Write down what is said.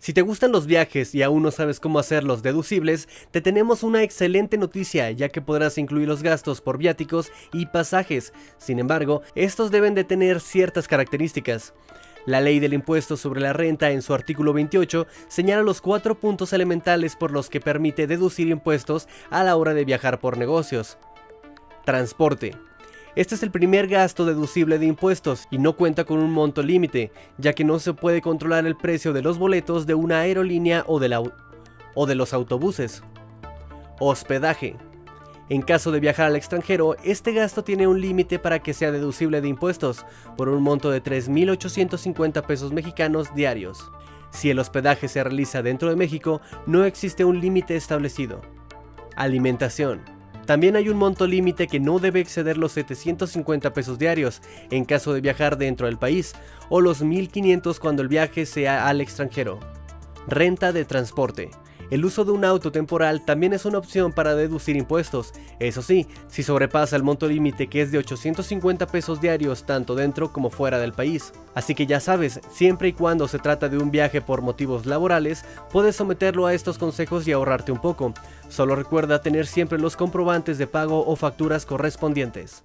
Si te gustan los viajes y aún no sabes cómo hacerlos deducibles, te tenemos una excelente noticia ya que podrás incluir los gastos por viáticos y pasajes. Sin embargo, estos deben de tener ciertas características. La ley del impuesto sobre la renta en su artículo 28 señala los cuatro puntos elementales por los que permite deducir impuestos a la hora de viajar por negocios. Transporte. Este es el primer gasto deducible de impuestos y no cuenta con un monto límite, ya que no se puede controlar el precio de los boletos de una aerolínea o de, los autobuses. Hospedaje. En caso de viajar al extranjero, este gasto tiene un límite para que sea deducible de impuestos, por un monto de 3.850 pesos mexicanos diarios. Si el hospedaje se realiza dentro de México, no existe un límite establecido. Alimentación. También hay un monto límite que no debe exceder los 750 pesos diarios en caso de viajar dentro del país o los 1500 cuando el viaje sea al extranjero. Renta de transporte. El uso de un auto temporal también es una opción para deducir impuestos. Eso sí, si sobrepasa el monto límite que es de 850 pesos diarios tanto dentro como fuera del país. Así que ya sabes, siempre y cuando se trata de un viaje por motivos laborales, puedes someterlo a estos consejos y ahorrarte un poco. Solo recuerda tener siempre los comprobantes de pago o facturas correspondientes.